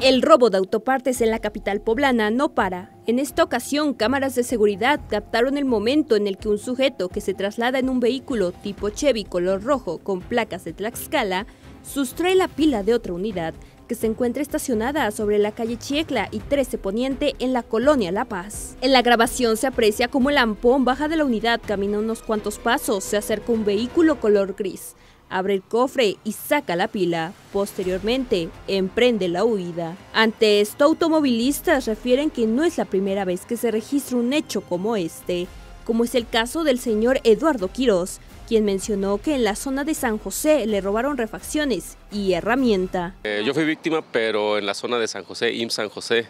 El robo de autopartes en la capital poblana no para. En esta ocasión, cámaras de seguridad captaron el momento en el que un sujeto que se traslada en un vehículo tipo Chevy color rojo con placas de Tlaxcala sustrae la pila de otra unidad que se encuentra estacionada sobre la calle Chiecla y 13 Poniente en la colonia La Paz. En la grabación se aprecia como el ampón baja de la unidad, camina unos cuantos pasos, se acerca un vehículo color gris abre el cofre y saca la pila. Posteriormente, emprende la huida. Ante esto, automovilistas refieren que no es la primera vez que se registra un hecho como este, como es el caso del señor Eduardo Quirós, quien mencionó que en la zona de San José le robaron refacciones y herramienta. Eh, yo fui víctima, pero en la zona de San José, IM San José,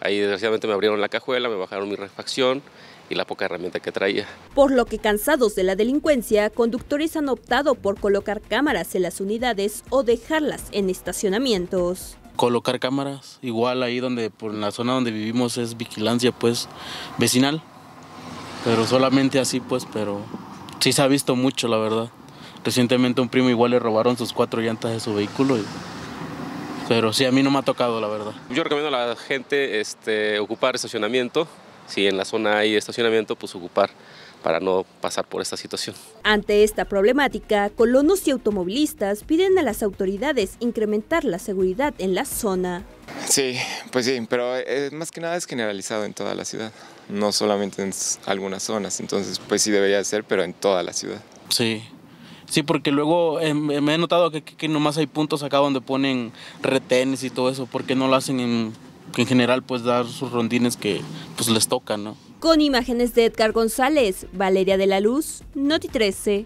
ahí desgraciadamente me abrieron la cajuela, me bajaron mi refacción y la poca herramienta que traía. Por lo que cansados de la delincuencia, conductores han optado por colocar cámaras en las unidades o dejarlas en estacionamientos. Colocar cámaras, igual ahí donde, por la zona donde vivimos es vigilancia pues vecinal, pero solamente así pues, pero sí se ha visto mucho la verdad. Recientemente un primo igual le robaron sus cuatro llantas de su vehículo pero sí, a mí no me ha tocado, la verdad. Yo recomiendo a la gente este, ocupar estacionamiento, si en la zona hay estacionamiento, pues ocupar para no pasar por esta situación. Ante esta problemática, colonos y automovilistas piden a las autoridades incrementar la seguridad en la zona. Sí, pues sí, pero eh, más que nada es generalizado en toda la ciudad, no solamente en algunas zonas, entonces pues sí debería ser, pero en toda la ciudad. Sí, Sí, porque luego eh, me he notado que, que, nomás hay puntos acá donde ponen retenes y todo eso, porque no lo hacen en en general pues dar sus rondines que pues les tocan, ¿no? Con imágenes de Edgar González, Valeria de la Luz, Noti 13.